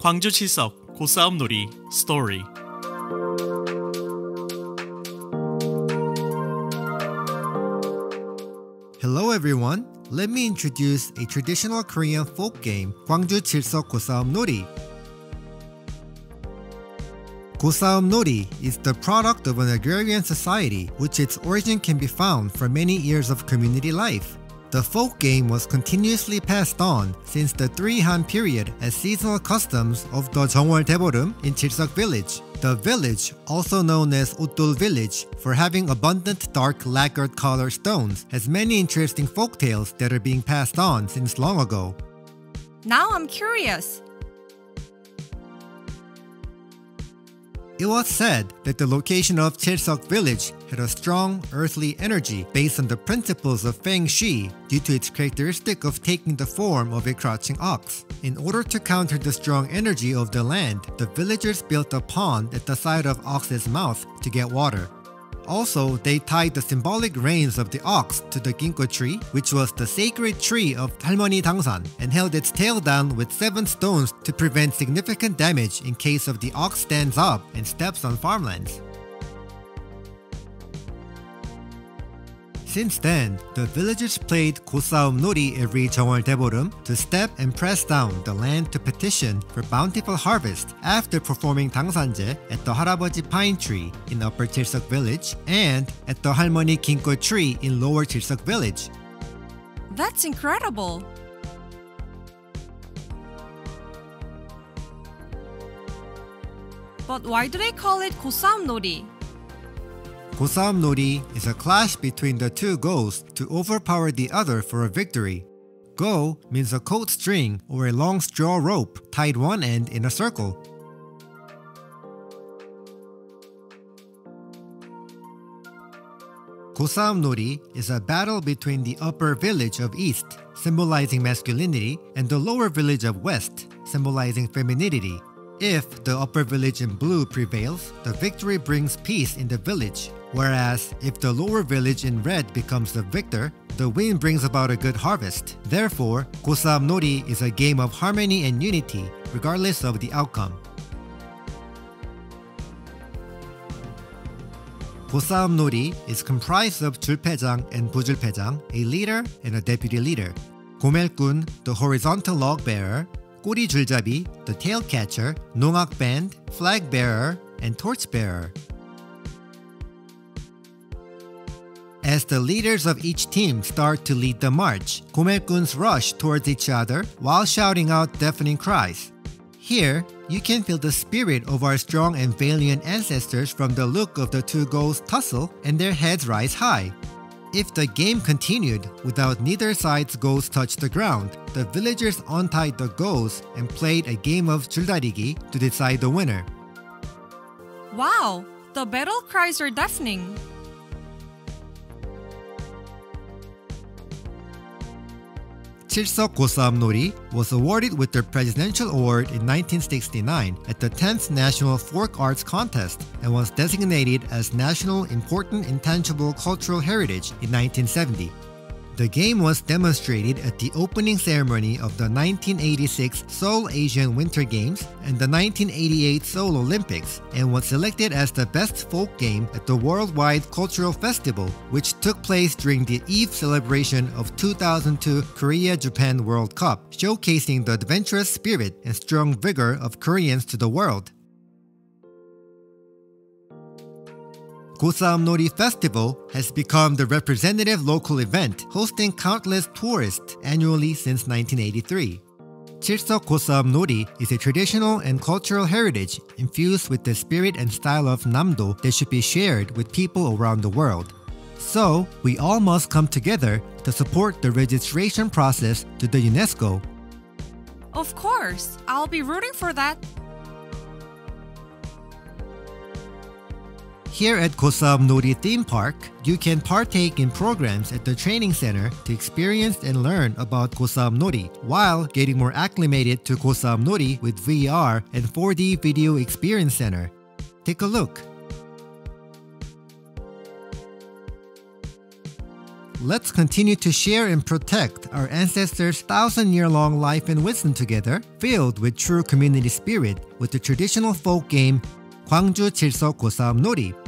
광주 칠석 고싸움 놀이 스토리 Hello everyone. Let me introduce a traditional Korean folk game, Gwangju Chilseok Gosaum Nori. Gosaum Nori is the product of an agrarian society which its origin can be found from many years of community life. The folk game was continuously passed on since the Three Han period as seasonal customs of the Jeongwol Daeborum in Chilseok village. The village, also known as Utdul village for having abundant dark lacquered color stones, has many interesting folk tales that are being passed on since long ago. Now I'm curious. It was said that the location of Chilseok village had a strong earthly energy based on the principles of Feng Shui due to its characteristic of taking the form of a crouching ox. In order to counter the strong energy of the land, the villagers built a pond at the side of Ox's mouth to get water. Also, they tied the symbolic reins of the ox to the ginkgo tree, which was the sacred tree of Halmoni Dangsan, and held its tail down with seven stones to prevent significant damage in case of the ox stands up and steps on farmlands. Since then, the villagers played Gosaum Nori every Jeongwol Daeborum to step and press down the land to petition for bountiful harvest after performing Dangsanje at the Harabaji Pine Tree in Upper Chilseok Village and at the Halmoni Ginkgo Tree in Lower Chilseok Village. That's incredible. But why do they call it Gosaum Nori? Gosaum Nori is a clash between the two goes to overpower the other for a victory. Go means a coat string or a long straw rope tied one end in a circle. Gosaum Nori is a battle between the upper village of East, symbolizing masculinity, and the lower village of West, symbolizing femininity. If the upper village in blue prevails, the victory brings peace in the village, whereas if the lower village in red becomes the victor, the win brings about a good harvest. Therefore, Gosaum Nori is a game of harmony and unity, regardless of the outcome. Gosaum Nori is comprised of Julpejang and Bujulpejang, a leader and a deputy leader. Gomelkun, the horizontal log bearer, 꼬리 줄잡이, the tail catcher, 농악 band, flag bearer, and torch bearer. As the leaders of each team start to lead the march, Gomelkuns rush towards each other while shouting out deafening cries. Here, you can feel the spirit of our strong and valiant ancestors from the look of the two goals tussle and their heads rise high. If the game continued without neither side's goals touch the ground, the villagers untied the goals and played a game of 줄다리기 to decide the winner. Wow, the battle cries are deafening. Chilseok Gosaum Nori was awarded with the Presidential Award in 1969 at the 10th National Folk Arts Contest and was designated as National Important Intangible Cultural Heritage in 1970. The game was demonstrated at the opening ceremony of the 1986 Seoul Asian Winter Games and the 1988 Seoul Olympics and was selected as the best folk game at the Worldwide Cultural Festival, which took place during the eve celebration of 2002 Korea Japan World Cup, showcasing the adventurous spirit and strong vigor of Koreans to the world. Gosaum Nori Festival has become the representative local event, hosting countless tourists annually since 1983. Chilseok Gosaum Nori is a traditional and cultural heritage infused with the spirit and style of Namdo that should be shared with people around the world. So, we all must come together to support the registration process to the UNESCO. Of course, I'll be rooting for that. Here at Gosaum Nori Theme Park, you can partake in programs at the training center to experience and learn about Gosaum Nori while getting more acclimated to Gosaum Nori with VR and 4D Video Experience Center. Take a look. let's continue to share and protect our ancestors' thousand year long life and wisdom together, filled with true community spirit with the traditional folk game Gwangju Chilseok Gosaum Nori.